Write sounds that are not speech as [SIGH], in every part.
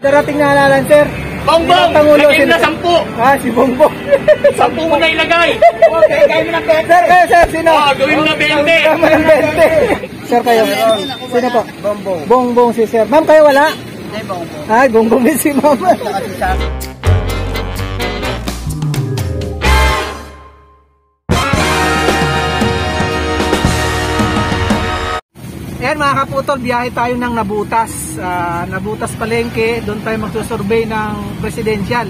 Darating na halalan, sir. Bongbong! Lagyan sino- na sampu! Ah, si Bongbong. Sampu mo na ilagay! Okay, kayo na Sir, kayo, sir, sino? Oh, gawin mo na 20. Tama ng 20. Sir, kayo. Sino po? Bongbong. Bongbong si sir. Ma'am, kayo wala? Hindi, Bongbong. Ay, Bongbong din si ma'am. Ayan mga kaputol, biyahe tayo ng Nabutas. Ah, Nabutas Palengke, doon tayo magsusurvey ng presidential.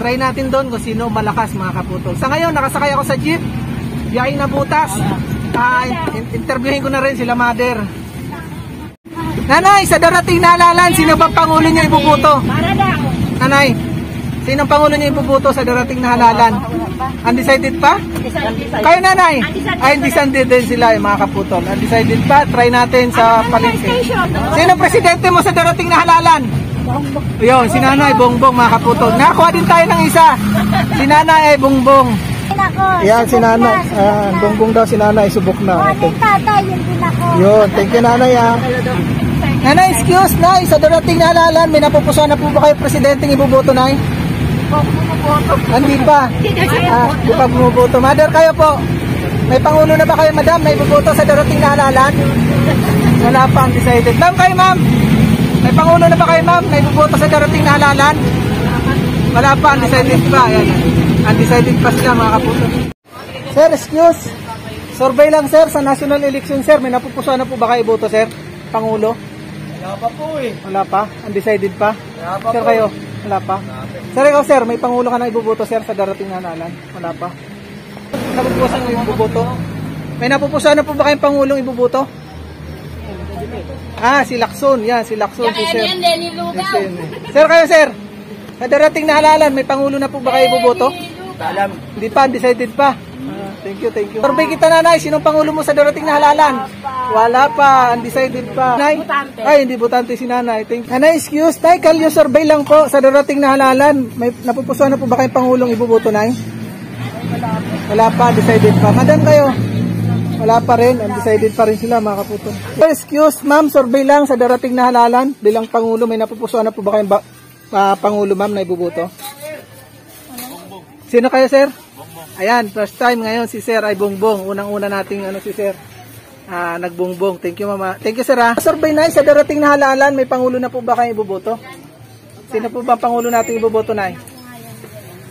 Try natin doon kung sino malakas mga kaputol. Sa ngayon, nakasakay ako sa jeep. Biyahe Nabutas. In- interviewin ko na rin sila mother. Nanay, sa darating na halalan, sino bang pangulo niyo ibubuto? Nanay, sino ang pangulo niyo ibubuto sa darating na halalan? Undecided pa? Kayo nanay? Ay, undecided din sila eh, mga kaputol. Undecided pa, try natin sa palengke. Sino presidente mo sa darating na halalan? Yun, si nanay, bongbong mga kaputol. Nakakuha din tayo ng isa. Si nanay ay bongbong. Yan, si nanay. Ah, bongbong daw si nanay, subok na. Okay. tatay, yun din ako. Yun, thank you nanay ah. Nanay, excuse na, sa darating na halalan, may napupusuan na po ba kayo presidenteng ibuboto nay? Hindi pa. Ah, di pa bumuboto. Mother, kayo po. May pangulo na ba kayo, madam? May ibuboto sa darating na halalan? Wala pa, undecided. Ma'am, kayo ma'am. May pangulo na ba kayo, ma'am? May ibuboto sa darating na halalan? Wala pa, undecided pa. Ayan. Undecided pa sila, mga kapuso. Sir, excuse. Survey lang, sir, sa national election, sir. May napupusuan na po ba kayo iboto, sir? Pangulo? Wala pa po eh. Wala pa? Undecided pa? Wala pa Sir po. kayo? Wala pa? Sir, ikaw sir, may pangulo ka na ibuboto sir sa darating na halalan? Wala pa? Napupusan mo yung ibuboto? May napupusan na po ba kayong pangulong ibuboto? Ah, si Lakson. Yan, si Lakson. Si sir. Lenny Yes, sir. Sir, kayo sir. Sa darating na halalan, may pangulo na po ba kayo ibuboto? Alam. Hindi pa, undecided pa. Thank you, thank you. Survey kita nanay, sinong pangulo mo sa darating na halalan? Wala pa, undecided pa. Nay? Ay, hindi butante si nanay. Thank you. Nanay, excuse, tay, kalyo survey lang po sa darating na halalan. May napupusuan na po ba kayong pangulong ibuboto, nay? Wala pa, undecided pa. Madam kayo? Wala pa rin, undecided pa rin sila mga kaputo. Excuse, ma'am, survey lang sa darating na halalan. Bilang pangulo, may napupusuan na po ba kayong ba- ah, pangulo, ma'am, na ibuboto? Sino kayo, sir? Ayan, first time ngayon si Sir ay bongbong. Unang-una nating ano si Sir. Ah, nagbongbong. Thank you, mama. Thank you, sir. Ah. Survey na sa darating na halalan, may pangulo na po ba kayo iboboto? Sino po ba ang pangulo nating iboboto na?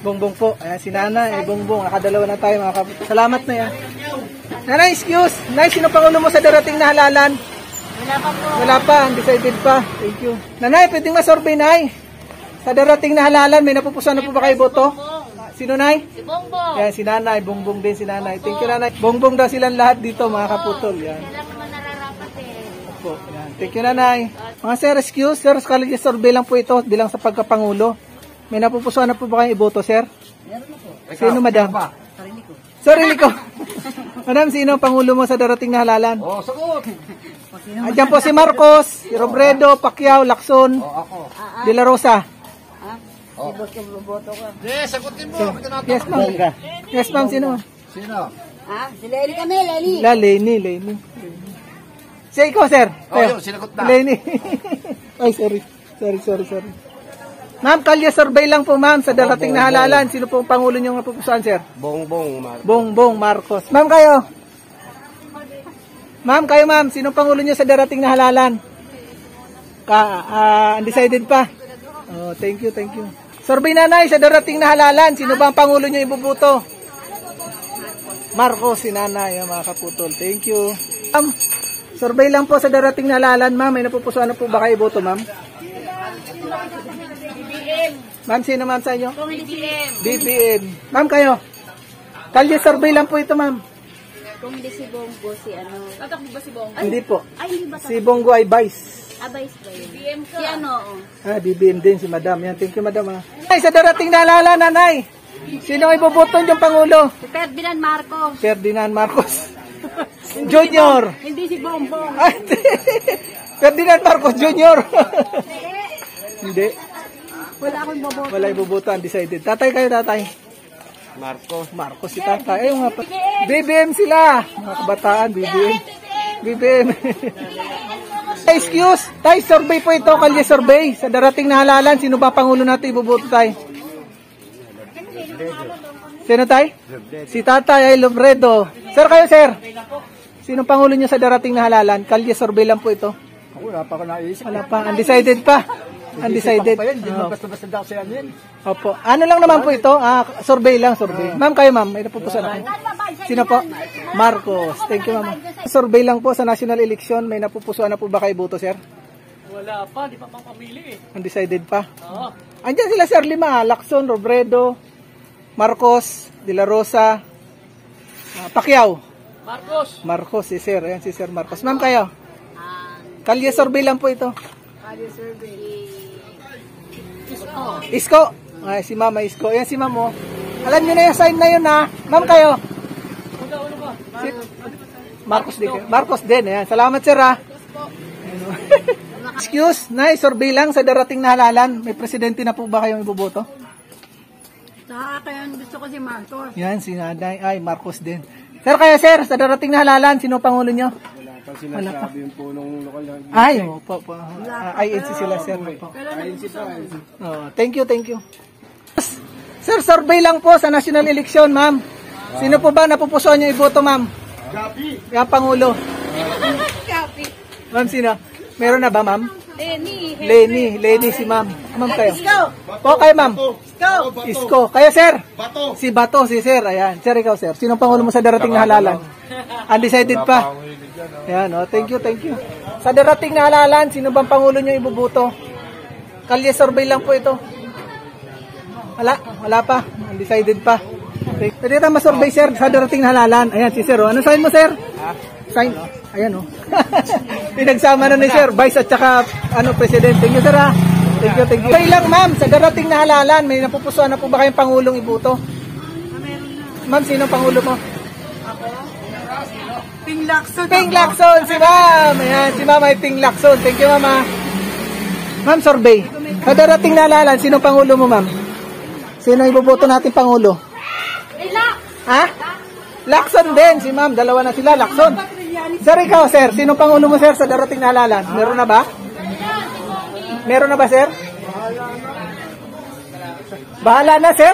Bongbong po. Ayan, si Nana, eh, bongbong. Nakadalawa na tayo, mga kapatid. Salamat na yan. Nana, excuse. Nay, sino pangulo mo sa darating na halalan? Wala pa po. Wala pa, undecided pa. Thank you. Nanay, pwedeng ma-survey, Nay. Sa darating na halalan, may napupusan na po ba kayo boto? Sino, Nay? Si Bongbong. Yan, si nanay, bongbong din si nanay. Thank you nanay. Bongbong daw silang lahat dito, mga kaputol. Yan. Wala pa man nararapat eh. Po, yan. Thank you nanay. Mga sir, excuse, sir, college survey lang po ito bilang sa pagkapangulo. May napupusuan na po ba kayong iboto, sir? Sino, madam? Sarili ko. [LAUGHS] madam, sino ang pangulo mo sa darating na halalan? Oh, sagot. Andiyan po si Marcos, si Robredo, Pacquiao, Lacson, Ako. De La Rosa. Yes, sagutin mo. Yes, ma'am. Yes, ma'am, sino? Sino? Ha? Si Lenny kami, Lenny. La, Lenny, Lenny. Siya ikaw, sir. Oh, yun, sinagot na. Lenny. [LAUGHS] Ay, sorry. Sorry, sorry, sorry. Ma'am, kalye survey lang po, ma'am, sa darating na halalan. Sino pong pangulo niyong napupusuan, sir? Bongbong, Mar. Bongbong Marcos. Ma'am, kayo. Ma'am, kayo, ma'am. Sino pangulo niyo sa darating na halalan? Ka, ah, undecided pa. Oh, thank you, thank you. Survey nanay sa darating na halalan. Sino ba ang pangulo niyo ibubuto? Marcos, si nanay, mga kaputol. Thank you. Ma'am, survey lang po sa darating na halalan, ma'am. May napupusuan na po ba kayo iboto, ma'am? Ma'am, sino ma'am sa inyo? BBM. BPM. Ma'am, kayo. Kalye survey lang po ito, ma'am. Kung hindi si Bongo, si ano. Tatakbo ba si Bongo? Hindi po. Ay, hindi ba Si Bongo ay vice. Abay ba yun? BBM ka. Si ano, oh. Ah, BBM din si Madam. Yan, thank you, Madam. Ah. Ay, sa darating na alala, nanay. Sino ang iboboto yung Pangulo? Si Ferdinand Marcos. Ferdinand Marcos. [LAUGHS] Junior. Hindi si Bongbong. Ay, [LAUGHS] Ferdinand Marcos Junior. [LAUGHS] Hindi. Wala akong boboto. Wala iboboto, undecided. Tatay kayo, tatay. Marco. Marcos si tatay. Ayun nga pa. BBM sila. Mga kabataan, BBM. BBM. Excuse. Tay, survey po ito, kalye survey. Sa darating na halalan, sino ba pangulo natin ibubuto tay? Sino tay? Si Tatay ay Lobredo. Sir, kayo sir. Sino pangulo niyo sa darating na halalan? Kalye survey lang po ito. Wala pa ako naisip. Wala pa, undecided pa. Undecided. Pa yan, hindi mo basta-basta daw sa yan. Opo. Ano lang naman po ito? Ah, survey lang, survey. Ma'am, kayo ma'am, may napupusan ako. Sino po? Marcos. Thank you, ma'am. Survey lang po sa national election. May napupusuan na po ba kayo boto, sir? Wala pa, di pa papamili eh. Undecided pa. Oo. Andiyan sila, sir, lima. Lacson, Robredo, Marcos, De La Rosa, ah, Pacquiao. Marcos, Marcos, si sir. Ayan si sir Marcos. Ma'am, kayo? Kalye survey lang po ito. Isko. Ay, si Mama Isko. Ayan si Ma'am, oh. Alam niyo na yung sign na yun, ha? Ma'am, kayo? Si Marcos din. Marcos din. Ayan. Salamat, sir, ha? Excuse, Nay, survey lang sa darating na halalan. May presidente na po ba kayong iboboto? Sa akin, gusto ko si Marcos. Yan, si Nanay. Ay, Marcos din. Sir, kaya sir, sa darating na halalan, sino pangulo nyo? Wala pa sinasabi yung punong lokal na. Ay, opo po. Ah, INC sila, sir. Opo. Oh, thank you, thank you. Sir, survey lang po sa national election, ma'am. Sino po ba napupusuan nyo iboto, ma'am? Gabi. Yung pangulo. [LAUGHS] Copy. Ma'am, sino? Meron na ba, ma'am? Lenny. Lenny, Lenny si ma'am. Ma'am kayo. Isko. Po kayo, ma'am. Isko. Isko. Kayo, sir. Bato. Si Bato, si sir. Ayan. Sir, ikaw, sir. Sino pangulo mo sa darating na halalan? Undecided pa. Ayan, oh. Thank you, thank you. Sa darating na halalan, sino bang pangulo nyo ibubuto? Kalye survey lang po ito. Wala, wala pa. Undecided pa. Okay. Pwede tayo masurvey, sir, sa darating na halalan. Ayan, si sir. Oh. Ano sign mo, sir? Sign. Ayan, oh. [LAUGHS] Pinagsama na ni sir, vice at saka ano, president. Thank you, sir, ha. Thank you, thank you. Okay lang, ma'am. Sa darating na halalan, may napupusuan na po ba kayong pangulong ibuto? Ma'am, sino pangulo mo? Ping Lacson. Ping Lacson, si ma'am. Ayan, si ma'am ay Ping Lacson. Thank you, mama. Ma'am, survey. Sa darating na halalan, sino pangulo mo, ma'am? Sino iboboto natin pangulo? Ha? Lacson din, si ma'am. Dalawa na sila, Lacson. Sir, ikaw, sir. Sino pangulo mo, sir, sa darating na halalan? Meron na ba? Meron na ba, sir? Bahala na, sir.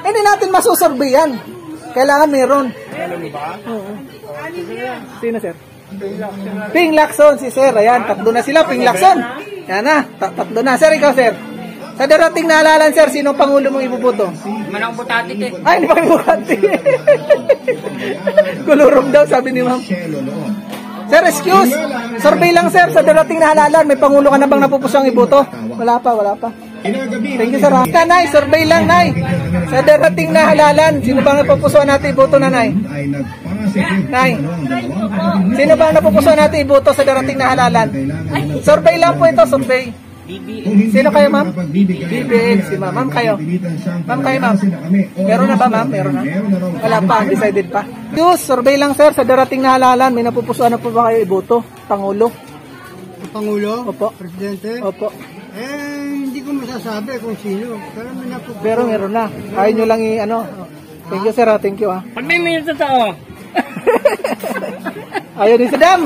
Hindi natin masusurvey yan. Kailangan meron. Oo. Sino, sir? Ping Lacson, si sir. Ayan, tatlo na sila. Ping Lacson. Yan na, ta- tatlo na. Sir, ikaw, sir. Sa darating na halalan, sir, sino pangulo mong ibubuto? Manang butatik eh. Ay, hindi pa kayo bukati. Kulurong daw, sabi ni ma'am. Sir, excuse. Survey lang, sir. Sa darating na halalan, may pangulo ka na bang napupusang iboto? Wala pa, wala pa. Thank you, sir. Ka, Nay, survey lang, Nay. Sa darating na halalan, sino bang napupusuan natin iboto na, Nay? Nay. Sino ba ang napupusuan natin iboto sa darating na halalan? Survey lang po ito, survey. Sino kayo, ma'am? BBN, si ma'am. Ma'am kayo? Ma'am kayo, ma'am? Meron na ba, ma'am? Meron na? Wala pa, undecided pa. News, survey lang, sir. Sa darating na halalan, may napupusuan na po ba kayo iboto? Pangulo? Pangulo, Opo. Presidente, Opo. eh, hindi ko masasabi kung sino. Pero may napupuso. Pero meron na. Kaya nyo lang i, ano. Thank you, sir. ha. Thank you, ha. Pag may minute tao. [LAUGHS] Ayun din sa dam.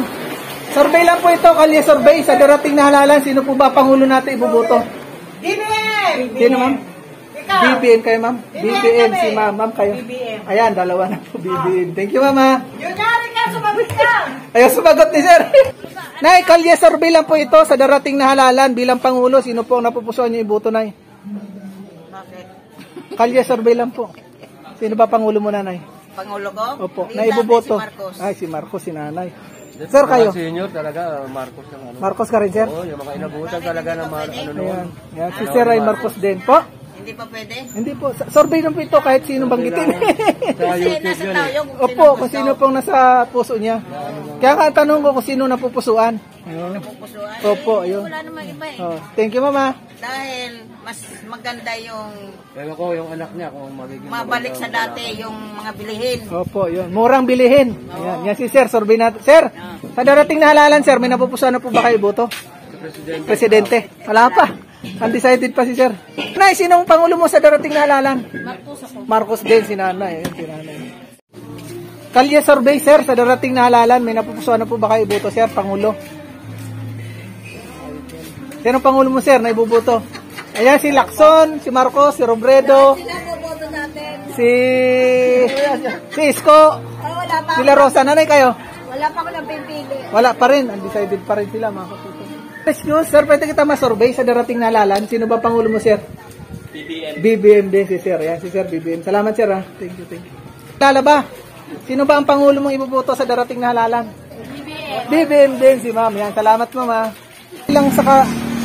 Survey lang po ito, kalye survey. Sa darating na halalan, sino po ba pangulo natin ibubuto? BBM! Sino, ma'am? BBM kayo, ma'am? BBM, si ma'am. Ma'am kayo? Ayan, dalawa na po, BBM. Thank you, mama. Yunari ka, sumagot ka. Ayaw sumagot ni sir. [LAUGHS] Nay, kalye survey lang po ito sa darating na halalan bilang pangulo. Sino po ang napupusuan niyo ibuto, Nay? Kalye survey lang po. Sino ba pangulo mo, Nanay? Pangulo ko? Opo, Hindi na iboboto. dati Si Marcos. Ay, si Marcos, si Nanay. Sir, kayo? Senior talaga, Marcos yung ano. Marcos ka rin, sir? Oo, yung mga inabutan talaga ng mga ano noon. Ayan. Si Sir ay Marcos din. Po? Hindi pa pwede? Hindi po. Survey lang po ito kahit sino banggitin. [LAUGHS] Kasi nasa yun tao eh. yung Opo, kung sino pong nasa puso niya. Kaya nga tanong ko kung sino napupusuan. Ayun. pupusuan. Opo, ayun. Wala namang iba eh. Oh, thank you, mama. Dahil mas maganda yung Ewan ko yung anak niya kung magiging mabalik sa dati yung mga bilihin. Opo, yun. Murang bilihin. Ayan, yan si Sir. Survey natin. Sir, sa darating na halalan, Sir, may napupusuan na po ba kayo boto? Presidente. Presidente. Wala pa. Undecided pa si Sir. Nay, sinong pangulo mo sa darating na halalan? Marcos ako. Marcos din, si Nanay. Ayun, si Nanay. Kalye survey, Sir, sa darating na halalan, may napupusuan na po ba kayo boto, Sir, Pangulo? Sino Pangulo mo, sir, na ibuboto? Ayan, si Lacson, si Marcos, si Robredo, si... si Isko, Oh, wala pa. sila Rosa. Nanay kayo? Wala pa ako nang pipili. Wala pa rin. Undecided pa rin sila, mga kapito. Excuse, sir, pwede kita ma-survey sa darating na halalan. Sino ba Pangulo mo, sir? BBM. BBM din si sir. Yan, si sir BBM. Salamat, sir, ha. Thank you, thank you. Lala ba? Sino ba ang Pangulo mong ibuboto sa darating na halalan? BBM. BBM din si ma'am. Yan, salamat, ma'am, ha. Bilang sa ka,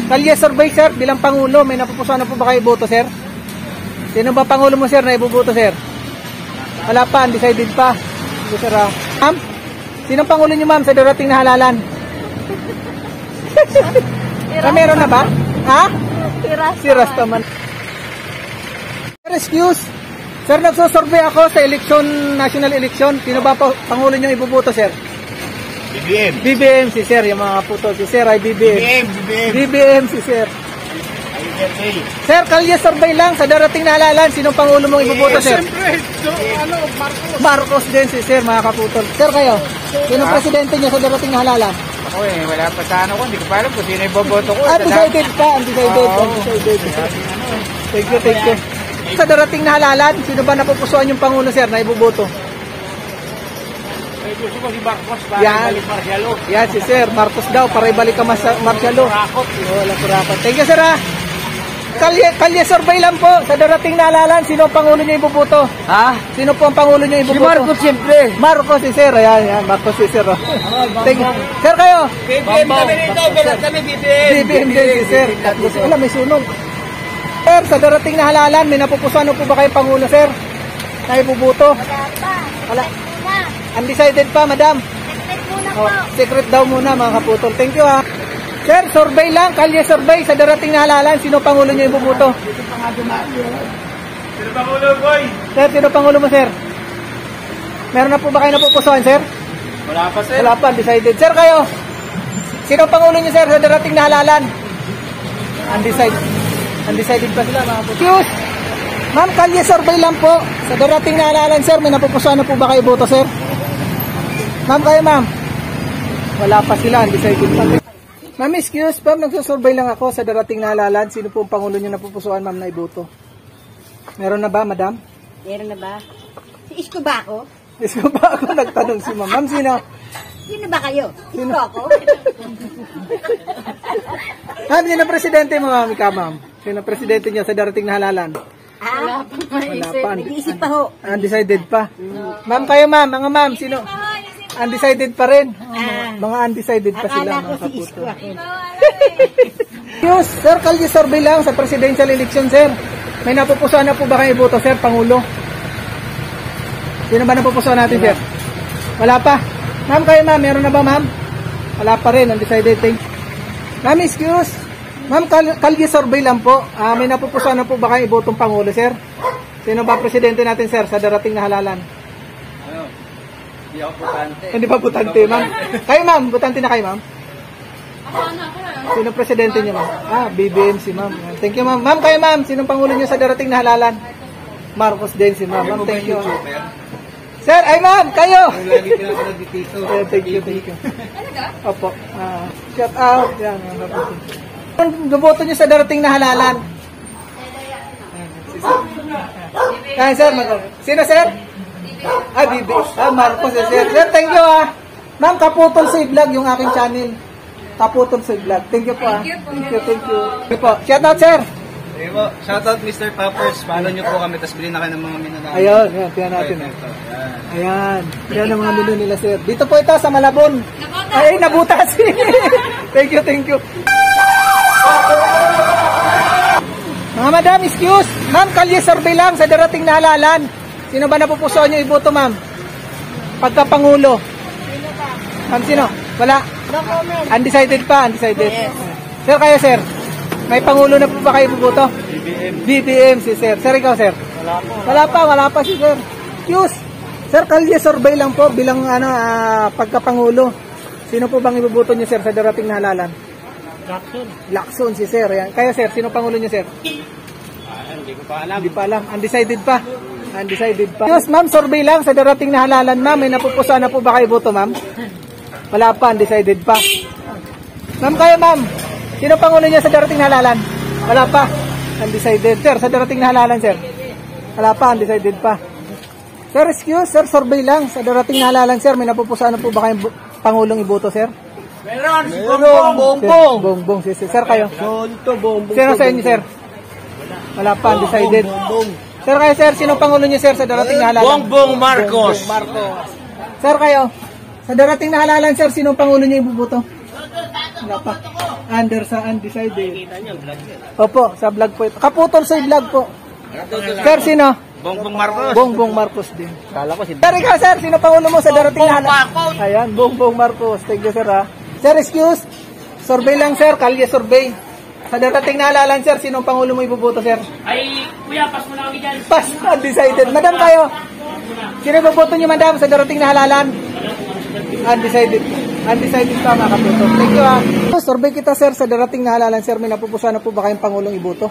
kalye survey, sir, bilang Pangulo, may napupusuan na po ba kayo iboto, sir? Sino ba Pangulo mo, sir, na ibuboto, sir? Wala pa, undecided pa. Sige, sir, ha. Ma'am, sino ang Pangulo niyo, ma'am, sa darating na halalan? Ah, meron na ba? Ha? Si Rastaman. Sir, excuse. Sir, nagsosurvey ako sa election, national election. Sino ba pa, Pangulo niyo ibubuto, sir? BBM. BBM si sir, yung mga puto. Si sir ay BBM. BBM, BBM. BBM si sir. Sir, kalye survey lang sa darating na halalan. Sino Pangulo mong ibubuto, sir? so, ano, Marcos. Marcos din si sir, mga kaputol. Sir, kayo? Sino presidente niyo sa darating na halalan? Ako eh, wala pa sa ano ko. Hindi ko pa alam kung sino yung boboto ko. Undecided pa, undecided, undecided. Thank you, thank you. Sa darating na halalan, sino ba napupusuan yung Pangulo, sir, na ibuboto? Gusto ko si Marcos pa. Yan. Marcialo. Yan, si sir, Marcos daw, para ibalik ka Marcialo. Rakot. Wala kurapat. Thank you, sir, ha. Kalye, kalye survey lang po. Sa darating na halalan, sino ang Pangulo niyo ibuboto? Ha? Sino po ang Pangulo niyo Si ibuboto? Marcos siyempre. Marcos si sir. Ayan, ayan. Marcos si sir. oh. Thank you. Sir, kayo? BBM kami dito. Bilang kami BBM. BBM din si sir. Wala, may sunog. Sir, sa darating na halalan, may napupusuan na po ba kayo Pangulo, sir? Na ibuboto? Wala pa. Wala. Undecided pa, madam. Secret muna Oh, po. secret daw muna mga kaputol. Thank you ha. Sir, survey lang, kalye survey sa darating na halalan. Sino pangulo niyo ibubuto? Sino Pangulo, boy? Sir, sino pangulo mo, sir? Meron na po ba kayo napupusuan, sir? Wala pa sir. Wala pa, undecided. Sir, kayo? Sino pangulo niyo, sir, sa darating na halalan? Undecided. Undecided pa sila, mga. Excuse. Ma'am, kalye survey lang po. Sa darating na halalan, sir, may napupusuan na po ba kayo boto, sir? Ma'am, kayo, ma'am? Wala pa sila, undecided pa. Ma'am, excuse, ma'am, nagsasurvey lang ako sa darating na halalan. Sino po ang pangulo niyo napupusuan, ma'am, na iboto? Meron na ba, madam? Meron na ba? Si Isko ba ako? Yes ko ba ako [LAUGHS] nagtanong si ma'am? Ma'am, sino? Sino ba kayo? Isko ako? [LAUGHS] Ma'am, sino presidente mo, ma'am, ikaw, ma'am? Sino presidente niyo sa darating na halalan? Ah, Wala pa. nag-iisip pa ho. Undecided pa. Ma'am, kayo, ma'am, mga ma'am, sino? Undecided pa rin. Ah. Mga undecided pa sila, mga kaputo. Yes, [LAUGHS] sir, kalye survey lang sa presidential election, sir. May napupusuan na po ba kayo iboto, sir, Pangulo? Sino ba napupusuan natin, sir? Wala pa. Ma'am, kayo ma'am, meron na ba, ma'am? Wala pa rin, undecided. Thank Ma'am, excuse. Ma'am, kal kalye survey lang po. Ah, may napupusuan na po ba kayo ibotong Pangulo, sir? Sino ba presidente natin, sir, sa darating na halalan? Ano? Hindi ako putante. Hindi pa butante, ma'am. Kayo, ma'am, butante na kayo, ma'am? Sino presidente niyo, ma'am? Ah, BBM si ma'am. Thank you, ma'am. Ma'am, kayo, ma'am. Sino pangulo niyo sa darating na halalan? Marcos din si ma'am. Ma'am, thank you. Sir, ay ma'am, kayo. Lagi pinapanood thank you, thank you. Opo. Ah, shout out. Yan, kapatid. Ang guboto niyo sa darating na halalan? Kaya, sir, mag- Sino, sir? Ah, BB. Ah, Marcos, eh, sir. Sir, thank you, ah. Ma'am, kaputol sa vlog yung aking channel. Kaputol sa vlog. Thank you po, ah. Thank you, thank you. Thank you po. Shout out, sir. Sige po. Shoutout Mr. Poppers. Follow niyo po kami. Tapos bilhin na kayo ng mga minanay. Ayun, yan, tingnan natin. ah. Yan. Ayan. Yan ang mga menu nila, sir. Dito po ito sa Malabon. Ay, nabutas. [LAUGHS] thank you, thank you. Mga madam, excuse. Ma'am, kalye survey lang sa darating na halalan. Sino ba napupusuan niyo iboto, ma'am? Pagkapangulo. Ma'am, sino? Wala. No comment. Undecided pa, undecided. Sir, kayo, sir. May pangulo na po ba kayo iboto? BBM. BBM si sir. Sir, ikaw, sir? Wala pa. Wala pa, wala pa si sir. Excuse. Sir, kalye survey lang po bilang ano, ah, pagkapangulo. Sino po bang ibubuto niyo, sir, sa darating na halalan? Jackson. Lacson si sir. Yan. Kayo, sir, sino pangulo niyo, sir? Hindi ko pa alam. Hindi pa alam. Undecided pa. Undecided pa. Yes, ma'am, survey lang sa darating na halalan, ma'am. May napupusuan na po ba kayo boto, ma'am? Wala pa, undecided pa. Ma'am, kayo, ma'am. Sino pangulo niya sa darating na halalan? Wala pa. Undecided. Sir, sa darating na halalan, sir? Wala pa, undecided pa. Sir, excuse, sir, survey lang. Sa darating na halalan, sir, may napupusaan na po ba kayong Pangulong iboto, sir? Meron, si bongbong. Sir, bongbong, sir. Sir, kayo? Solto, bongbong. Sino sa inyo, sir? Wala pa, undecided. Bongbong. Sir, kayo, sir, sino pangulo niyo, sir, sa darating na halalan? Bongbong Marcos. Bongbong Marcos. Sir, kayo, sa darating na halalan, sir, sino pangulo niyo ibubuto? Wala pa. Under sa undecided. Opo, sa vlog po ito. Kaputol sa vlog po. Sir, sino? Bongbong Marcos. Bongbong Marcos din. Kala ko si Sir, ikaw, sir, sino pangulo mo sa darating na halalan? Ayan, Bongbong Marcos. Thank you, sir, ha. Sir, excuse. Survey lang, sir. Kalye survey. Sa darating na halalan, sir, sino pangulo mo ibubuto, sir? Ay, kuya, pas mo na kami dyan. Pas, undecided. Madam kayo. Sino iboboto niyo, madam, sa darating na halalan? Undecided. Undecided pa, mga kaputo. Thank you, ha. Survey kita, sir, sa darating na halalan, sir. May napupusa na po ba kayong pangulong iboto?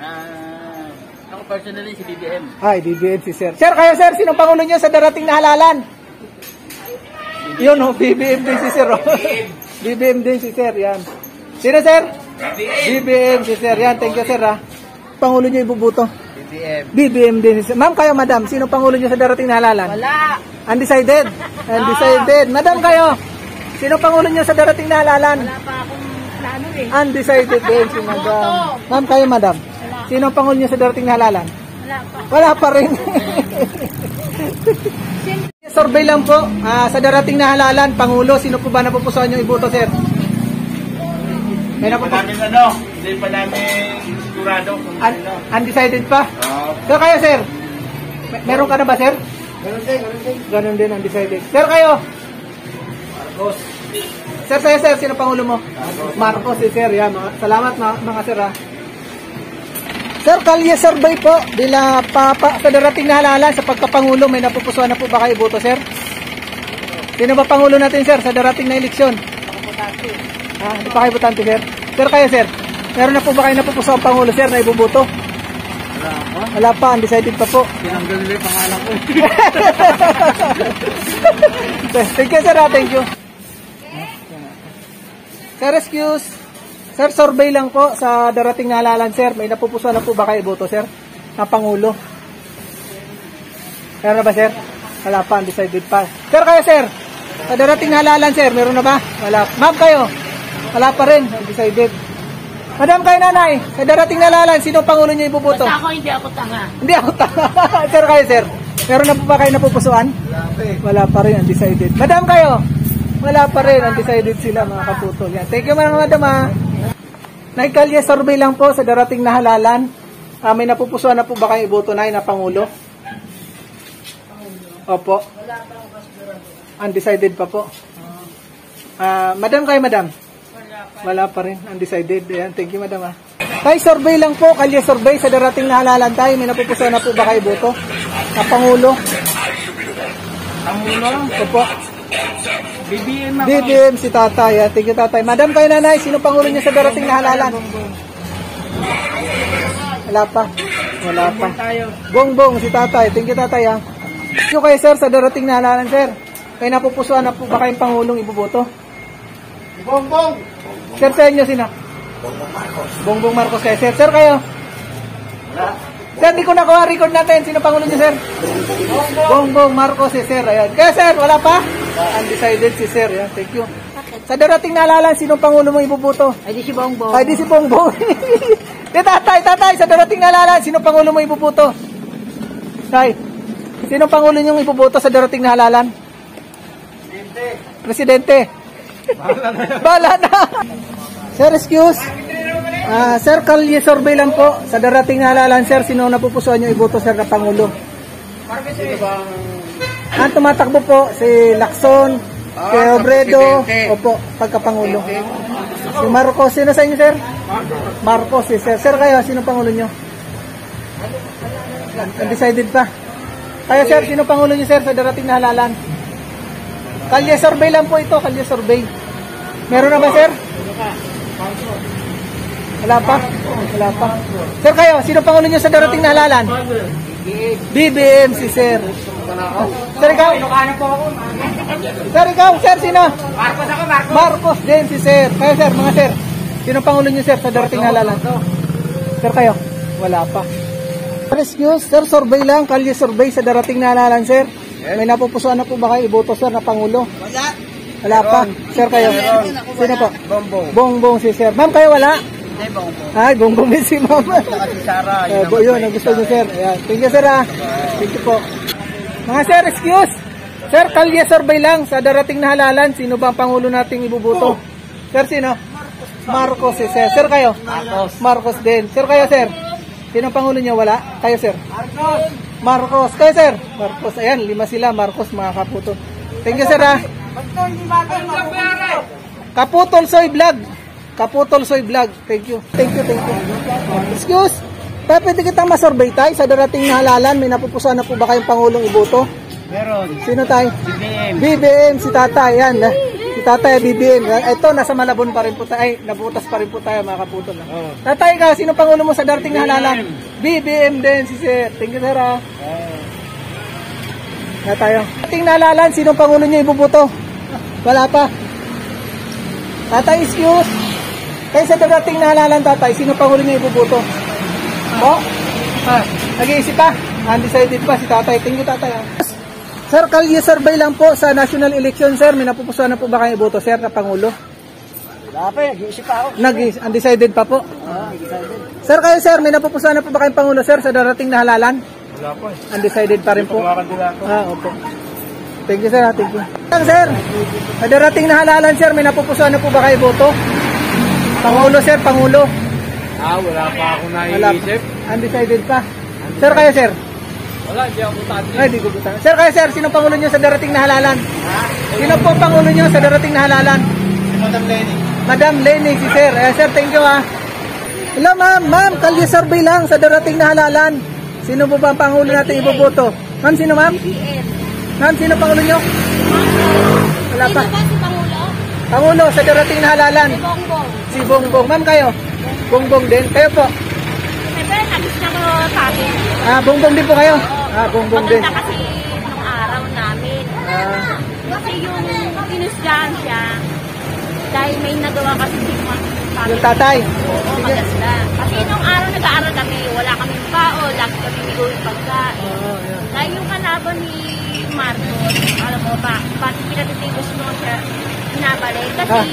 Ah, ako personally si BBM. Ay, BBM si sir. Sir, kayo, sir, sino pangulo niyo sa darating na halalan? Yun, oh, BBM din si sir. Oh. BBM din si sir, yan. Sino, sir? BBM si sir. Yan, thank you, sir, ha. Pangulo niyo ibubuto? BBM. BBM din si sir. Ma'am, kayo, madam, sino pangulo niyo sa darating na halalan? Wala. Undecided. Undecided. Madam kayo. Sino pangulo niyo sa darating na halalan? Wala pa akong plano eh. Undecided din si madam. Ma'am kayo madam. Sino pangulo niyo sa darating na halalan? Wala pa. Wala pa rin. Survey lang po. Ah, sa darating na halalan, pangulo, sino po ba napupusuan niyo iboto, sir? May napupusuan. namin ano, hindi pa namin sigurado kung Un- undecided pa? Sir kayo, sir? Mer- meron ka na ba, sir? Ganun din, ganun din. Ganun din, undecided. Sir kayo? Marcos. Sir, sir, sir, sino pangulo mo? Marcos, si sir. Yan, mga, salamat mga, mga sir, ha. Sir, kalye survey po. Bila papa, sa darating na halalan sa pagkapangulo, may napupusuan na po ba kayo boto, sir? Sino ba pangulo natin, sir, sa darating na eleksyon? Ah, hindi pa kayo botante, sir? Sir, kayo, sir? Meron na po ba kayo napupusuan pangulo, sir, na ibuboto? Wala pa, undecided pa po. Tinanggal nila yung pangalan ko. [LAUGHS] thank you, sir. ah. Thank you. Sir, excuse. Sir, survey lang po sa darating na halalan, sir. May napupusuan na po ba kayo boto, sir? Na Pangulo. Meron na ba, sir? Wala pa, undecided pa. Sir, kayo, sir. Sa darating na halalan, sir, meron na ba? Wala. Ma'am, kayo. Wala pa rin, undecided. Madam, kayo, nanay. Sa darating na halalan, sino Pangulo niyo ibuboto? Basta ako hindi ako tanga. Hindi ako tama. [LAUGHS] sir kayo, sir. Meron na po ba kayo napupusuan? Wala pa rin, undecided. Madam kayo? Wala pa rin, undecided sila mga kaputol. Yan. Thank you mga madam ha. Naikalye survey lang po sa darating na halalan. Ah, may napupusuan na po ba kayo iboto na na Pangulo? Opo. Undecided pa po. Ah, madam kayo, madam? Wala pa rin. Undecided. Ayan. Thank you, madam ah. Tay, survey lang po. Kalye survey sa darating na halalan tayo. May napupusuan na po ba kayo boto? Na Pangulo? Pangulo, Opo. BBM ako. BBM si tatay. ah. Thank you, tatay. Madam kayo, nanay. Sino Pangulo niya sa darating na halalan? Wala pa. Wala pa. Bongbong si tatay. Thank you, tatay. Ah. Thank you kayo, sir, sa darating na halalan, sir. Kayo napupusuan na po ba kayong Pangulong ibuboto? Bongbong. Sir, sa inyo sino? Bongbong Marcos kayo. Sir, sir kayo? Sir, di ko nakuha record natin. Sino Pangulo niyo, sir? Bongbong Marcos si sir. Ayan. Kaya, sir, wala pa? Undecided si sir. Ayan. Thank you. Sa darating na halalan, sino Pangulo mo ibuboto? Ay di si Bongbong. Ay, di si Bongbong. [LAUGHS] di, tatay, tatay, sa darating na halalan, sino Pangulo mo ibuboto? Tay, sino Pangulo niyong ibuboto sa darating na halalan? Presidente. Bala na. Sir, excuse. Ah, sir, kalye survey lang po. Sa darating na halalan, sir, sino napupusuan niyo iboto, sir, na Pangulo? Ang tumatakbo po, si Lacson, si Obredo, opo, pagkapangulo. Si Marcos, sino sa inyo, sir? Marcos, si sir. Sir, kayo, sino pangulo nyo? Undecided pa. Kaya, sir, sino pangulo nyo, sir, sa darating na halalan? Kalye survey lang po ito, kalye survey. Meron na ba, sir? Wala pa? Wala pa. Sir, kayo, sino pangulo nyo sa darating na halalan? BBM si sir. Sir, ikaw? Sir, ikaw, sir, sino? Marcos ako, Marcos. Marcos din si sir. Kayo, sir, mga sir. Sino pangulo niyo sir sa darating na halalan? Sir kayo? Wala pa. Excuse, sir, survey lang, kalye survey sa darating na halalan, sir. May napupusuan na po ba kayo iboto, sir, na pangulo? Wala. Wala pa. Sir kayo? Sino po? Bongbong. Bongbong si sir. Ma'am, kayo wala? Hindi, bongbong. Ay, bongbong din si ma'am. Si Sarah. Eh, yun, ang gusto niyo, sir. Ayan. Thank you, sir, ah. Thank you po. Mga sir, excuse. Sir, kalye survey lang sa darating na halalan. Sino ba ang pangulo nating ibubuto? Sir, sino? Marcos, si sir. Sir, kayo? Marcos. Marcos din. Sir, kayo, sir? Sino ang pangulo niyo? Wala? Kayo, sir? Marcos. Marcos. Kayo, sir? Marcos. Ayan, lima sila. Marcos, mga kaputo. Thank you, sir, ah. Kaputol Soy Vlog. Kaputol Soy Vlog. Thank you. Thank you, thank you. Excuse. Pa, pwede kitang masurvey tayo sa darating na halalan. May napupusan na po ba kayong Pangulong iboto? Meron. Sino tayo? BBM. BBM, si Tatay. Yan. eh. Si Tatay, BBM. Ito, nasa Malabon pa rin po tayo. Ay, nabutas pa rin po tayo, mga kaputol. Oo. Tatay ka, sino Pangulo mo sa darating na halalan? BBM din, si Sir. Thank you, sir. ah. Na tayo. Darating na halalan, sino Pangulo niyo ibubuto? Wala pa. Tatay, excuse. Kayo sa darating na halalan, tatay, sino Pangulo niyo ibubuto? Po? Ah, nag-iisip pa? Undecided pa si tatay. Thank you, tatay. ah. Sir, kalye survey lang po sa national election, sir. May napupusuan na po ba kayo iboto, sir, na Pangulo? Wala pa, nag-iisip pa ako. Nag-undecided pa po. Sir, kayo, sir, may napupusuan na po ba kayong Pangulo, sir, sa darating na halalan? Wala pa. Undecided pa rin po. Ah, opo. Thank you, sir. ah, Thank you. Lang, sir. Sa darating na halalan, sir, may napupusuan na po ba kayo boto? Pangulo, sir, Pangulo. Ah, wala pa ako pa. Undecided pa. Sir, kayo, sir. Wala, hindi ako butati. Ay, di ko buta. Sir, kayo, sir, sino Pangulo nyo sa darating na halalan? Sino po Pangulo nyo sa darating na halalan? Madam Lenny. Madam Lenny, si sir. Eh, sir, thank you, ah. Hello, ma'am. Ma'am, kalye survey lang sa darating na halalan. Sino po ba ang Pangulo natin iboboto? Ma'am, sino, ma'am? BBM. Ma'am, sino Pangulo nyo? Wala pa. Sino ba si Pangulo? Pangulo sa darating na halalan. Si Bongbong. Si Bongbong. Ma'am, kayo? Bongbong din. Kayo po? Siyempre, nagis na ko sa akin. Ah, Bongbong din po kayo? Ah, Bongbong din. Maganda kasi nung araw namin. Ah, Kasi yung pinusgahan siya, dahil may nagawa kasi si yung tatay. Oo, maganda. Kasi nung araw nag-aaral kami, wala kaming bao, lagi kami niguhin pagkain. Oo, yun. Dahil yung kalaban ni Marcos, alam mo ba, pati pinatitigos mo siya, binabalik. Kasi Ah.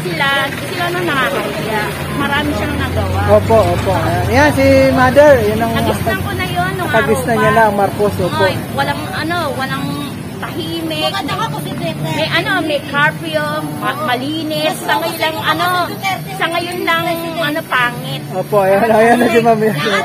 sila, sila nang nakakahiya. Marami siyang nagawa. Opo, opo. Ayan, Yan, si Mother. Yun ang... Nagisnan ko na yun nung Nakagis na araw niya pa. lang, Marcos. Opo. Ay, walang ano, walang tahimik. May ano, may ma- malinis. Sa ngayon lang, ano, sa ngayon lang, ano, pangit. Opo, ayan, ayan na si. Yan,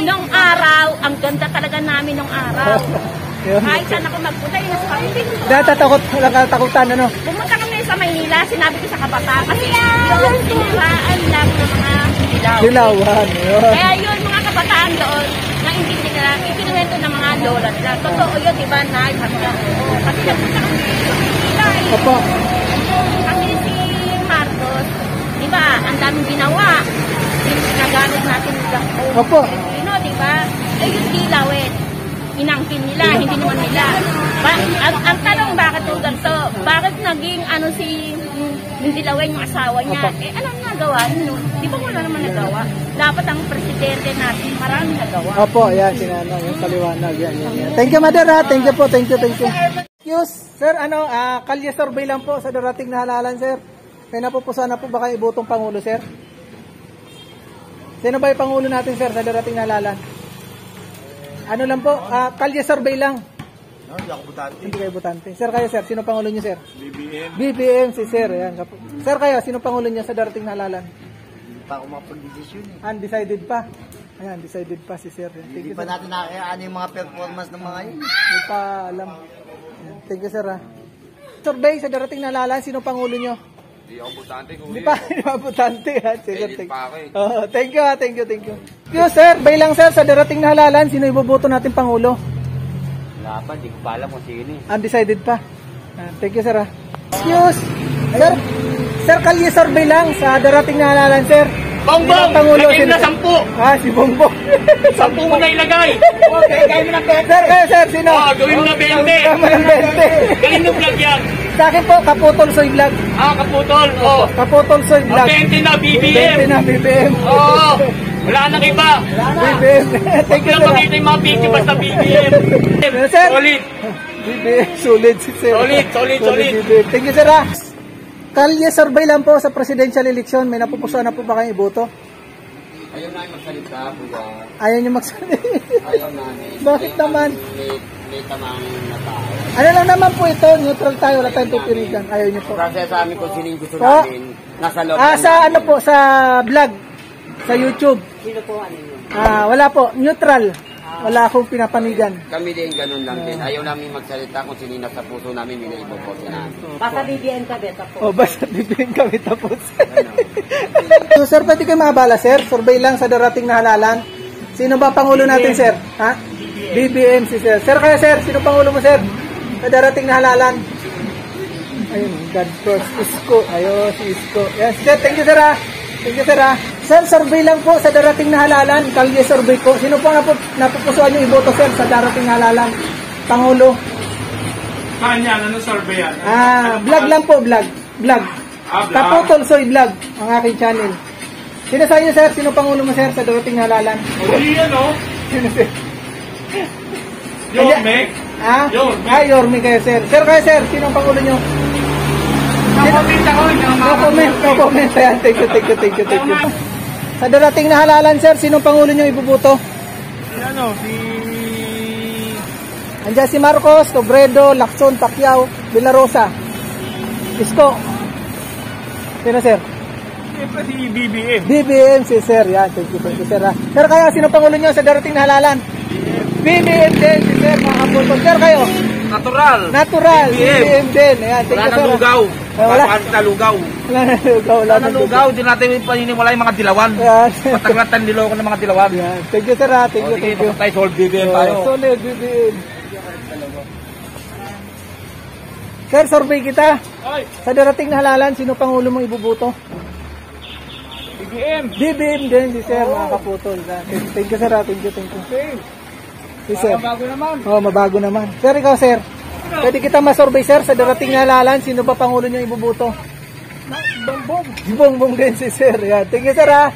Nung araw, ang ganda talaga namin nung araw. [LAUGHS] Yun. Kahit saan ako magpunta, yun sa kami. Natatakot, nakatakutan, ano? Pumunta kami sa Maynila, sinabi ko sa kabataan, kasi yun, tiniraan lang ng mga dilaw. Dilawan. Yun. Kaya yun, mga kabataan doon, naintindi nila, ipinuwento ng mga lola nila. Totoo yun, di ba, Nay? Sabi niya, oo. Kasi nagpunta kami sa Maynila eh. Opo. Kasi si Marcos, di ba, ang daming ginawa. Yung Nagamit natin ng Opo. Pilipino, di ba? Eh, yung dilaw eh. Inangkin nila, hindi naman nila. Ba, ang, ang tanong, bakit po ganito? Bakit naging ano si yung dilawin yung asawa niya? Eh, anong nagawa niyo? Di ba wala naman nagawa? Dapat ang presidente natin, marami nagawa. Opo, yan, sinano, yung paliwanag, yan, yan, yan. Thank you, ha? Thank you po, thank you, thank you. Excuse, sir, ano, ah, kalye survey lang po sa darating na halalan, sir. May napupusan na po ba kayo ibutong Pangulo, sir? Sino ba yung Pangulo natin, sir, sa darating na halalan? Ano lang po, ah, kalye survey lang. No, hindi ako butati. Hindi kayo butante. Sir, kayo, sir, sino Pangulo niyo, sir? BBM. BBM, si sir. Ayan. Sir, kayo, sino Pangulo niyo sa darating na halalan? Hindi pa ako makapag-desisyon eh. Undecided pa. Ayan, decided pa si sir. Thank Hindi you, pa sir. natin nakakayaan yung mga performance ng mga yun. Hindi pa alam. Ayan, Thank you, sir. Ha. Survey sa darating na halalan, sino Pangulo niyo? Hindi ako butante kung Hindi pa, hindi pa butante. Ha. Sige, Edit thank pa ako eh. Oh, thank you, ha. thank you, thank you. Thank you, sir. Bay lang, sir, sa darating na halalan, sino iboboto natin Pangulo? Wala pa, hindi ko pa alam kung sino eh. Undecided pa. Ah, thank you, sir. Ha. Excuse. Sir, sir, kalye survey lang sa darating na halalan, sir. Bongbong! Pangulo? Lagay mo Sino- na sampu! Ah, si Bongbong. [LAUGHS] Sampu mo na ilagay! Okay, kayo na Sir, kayo, sir, sino? Oh, gawin mo na 20. Tama ng 20. Galing mo vlog yan! Sa akin po, Kaputol Soy Vlog. Ah, kaputol. Oh. Kaputol Soy Vlog. 20 na 20 BBM. na BBM. Oo. Wala nang iba. BBM. Thank you, Huwag na sir. makita yung mga picture basta BBM. Sir. Solid. BBM. Solid si sir. Solid, solid, solid. BBM. Thank you, sir. ah. Kalye survey lang po sa presidential election. May napupusuan na po ba kayong iboto? Ayaw namin magsalita, kuya. Ayaw niyo magsabi. Ayaw namin. [LAUGHS] Bakit naman? May, may tamang na tao. Ano lang naman po ito, neutral tayo, wala tayong pipilitan. Ayaw niyo po. Kasi sa amin kung sino yung gusto Po? namin, nasa loob. Ah, sa ano po, sa vlog, sa YouTube. Sino po ano yun? Ah, wala po, neutral. Wala akong pinapanigan. Kami din, ganun lang din. Ayaw namin magsalita kung sino yung nasa puso namin, minaiboboto namin. Basta BBM ka, Beta po. O, basta bibigyan kami tapos. Ano? so, sir, pwede kayo makabala, sir? Survey lang sa darating na halalan. Sino ba Pangulo natin, sir? Ha? BBM si sir. Sir, kaya sir, sino Pangulo mo, sir? Sa darating na halalan. Ayun, God first. Isko. Ayun, si Isko. Yes, sir, thank you, sir, ha? Thank you, sir, ha? Sir, survey lang po sa darating na halalan. Kalye survey po. Sino po napu napupusuan yung iboto, sir, sa darating na halalan? Pangulo. Kanya, ano survey yan? Ah, vlog lang po, vlog. Vlog. Ah, vlog. Kaputol Soy Vlog, ang aking channel. Sino sa inyo, sir? Sino pangulo mo, sir, sa darating na halalan? Uli yan, oh. Sino, sir? Yung Mek. Ah? Yorme. Ah, Yorme kayo, sir. Sir, kayo, sir. Sino ang pangulo nyo? Nakomment ako. No comment, no comment. Ayan, thank you, thank you, thank you, thank you. Sa darating na halalan, sir, sino ang pangulo nyo ibubuto? Ano, si... Andiyan si Marcos, Tobredo, Lacson, Pacquiao, Villarosa. Isko. Sino, sir? Siyempre si BBM. BBM si Sir. Yan, thank you, thank you, Sir. ha. Sir, kayo, sino pangulo nyo sa darating na halalan? BBM din si Sir, mga kaputol. Sir, kayo? Natural. Natural. BBM. BBM din. Ayan, thank Wala you, na Sir. lugaw. Eh, wala. Paano na lugaw? Wala na lugaw. Wala Wala na na lugaw. Di natin paniniwala yung mga dilawan. Pataglatan niloko ng mga dilawan. Ayan. Thank you, Sir. ha. Thank you, Sige, thank you. tayo solve BBM tayo. Oh, Solid, BBM. Sir, survey kita. Ay, Sa darating na halalan, sino pangulo mong ibubuto? BBM. BBM din si Sir, mga kaputol. ha. Thank thank you, Sir. ha. Thank you, thank you. Si Sir. Bago naman. Oh, mabago naman. Sir, ikaw, sir. Pwede kita masurvey, sir, sa darating na halalan, sino ba pangulo niyo ibubuto? Bongbong. Bongbong din si sir. Yan. Thank you, sir, ha.